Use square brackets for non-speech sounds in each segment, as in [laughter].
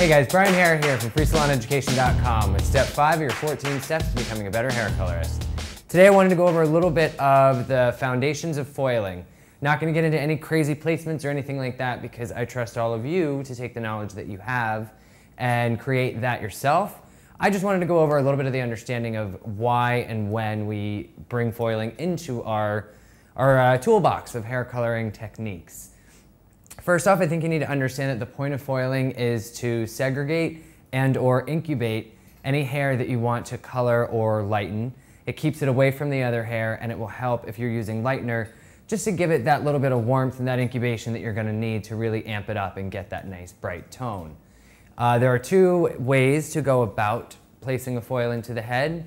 Hey guys, Brian Hare here from FreeSalonEducation.com with step 5 of your 14 steps to becoming a better hair colorist. Today I wanted to go over a little bit of the foundations of foiling. Not going to get into any crazy placements or anything like that because I trust all of you to take the knowledge that you have and create that yourself. I just wanted to go over a little bit of the understanding of why and when we bring foiling into our, our uh, toolbox of hair coloring techniques. First off, I think you need to understand that the point of foiling is to segregate and or incubate any hair that you want to color or lighten. It keeps it away from the other hair and it will help if you're using lightener just to give it that little bit of warmth and that incubation that you're gonna need to really amp it up and get that nice bright tone. Uh, there are two ways to go about placing a foil into the head.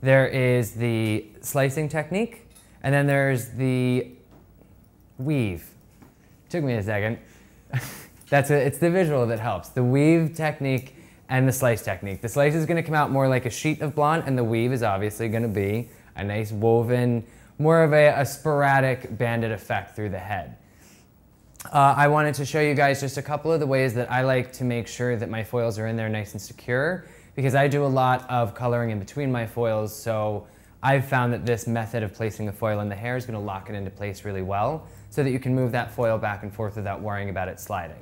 There is the slicing technique, and then there's the weave. Took me a second. [laughs] That's a, it's the visual that helps. The weave technique and the slice technique. The slice is gonna come out more like a sheet of blonde, and the weave is obviously gonna be a nice woven more of a, a sporadic banded effect through the head. Uh, I wanted to show you guys just a couple of the ways that I like to make sure that my foils are in there nice and secure because I do a lot of coloring in between my foils so I've found that this method of placing the foil in the hair is going to lock it into place really well so that you can move that foil back and forth without worrying about it sliding.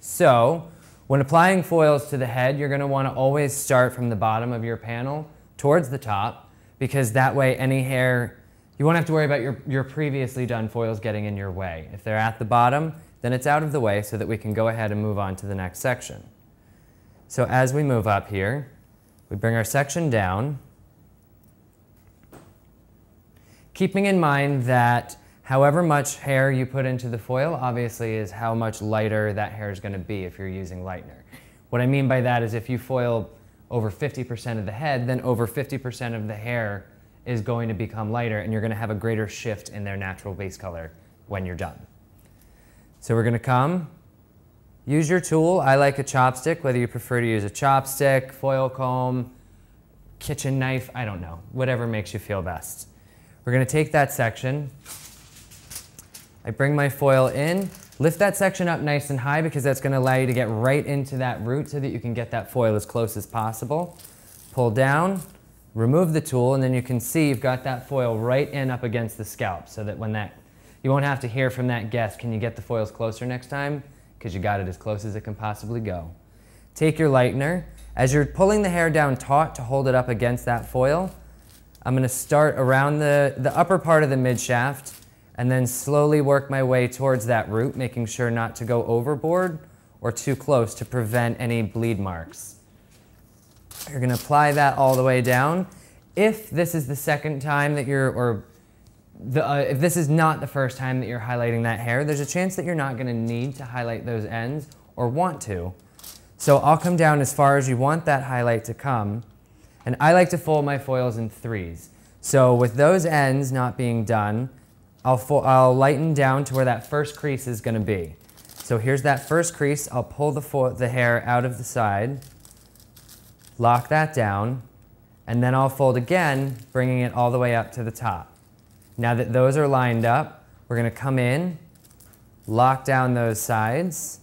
So when applying foils to the head you're going to want to always start from the bottom of your panel towards the top because that way any hair you won't have to worry about your, your previously done foils getting in your way. If they're at the bottom, then it's out of the way so that we can go ahead and move on to the next section. So as we move up here, we bring our section down, keeping in mind that however much hair you put into the foil obviously is how much lighter that hair is going to be if you're using lightener. What I mean by that is if you foil over 50% of the head, then over 50% of the hair is going to become lighter and you're going to have a greater shift in their natural base color when you're done. So we're going to come, use your tool. I like a chopstick, whether you prefer to use a chopstick, foil comb, kitchen knife, I don't know, whatever makes you feel best. We're going to take that section. I bring my foil in, lift that section up nice and high because that's going to allow you to get right into that root so that you can get that foil as close as possible. Pull down, remove the tool, and then you can see you've got that foil right in up against the scalp so that when that, you won't have to hear from that guest, can you get the foils closer next time? Because you got it as close as it can possibly go. Take your lightener. As you're pulling the hair down taut to hold it up against that foil, I'm gonna start around the, the upper part of the mid shaft and then slowly work my way towards that root, making sure not to go overboard or too close to prevent any bleed marks. You're going to apply that all the way down. If this is the second time that you're, or the, uh, if this is not the first time that you're highlighting that hair, there's a chance that you're not going to need to highlight those ends or want to. So I'll come down as far as you want that highlight to come. And I like to fold my foils in threes. So with those ends not being done, I'll, I'll lighten down to where that first crease is going to be. So here's that first crease. I'll pull the, the hair out of the side lock that down, and then I'll fold again, bringing it all the way up to the top. Now that those are lined up, we're going to come in, lock down those sides,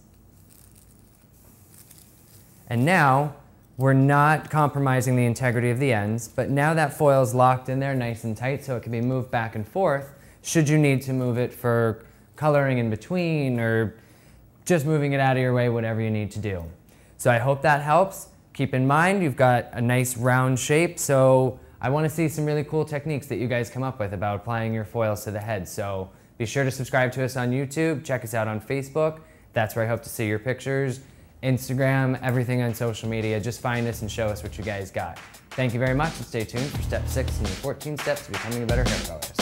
and now we're not compromising the integrity of the ends, but now that foil is locked in there nice and tight so it can be moved back and forth should you need to move it for coloring in between or just moving it out of your way, whatever you need to do. So I hope that helps. Keep in mind, you've got a nice round shape, so I want to see some really cool techniques that you guys come up with about applying your foils to the head. So be sure to subscribe to us on YouTube, check us out on Facebook. That's where I hope to see your pictures. Instagram, everything on social media. Just find us and show us what you guys got. Thank you very much and stay tuned for step six in the 14 steps to becoming a better hair colorist.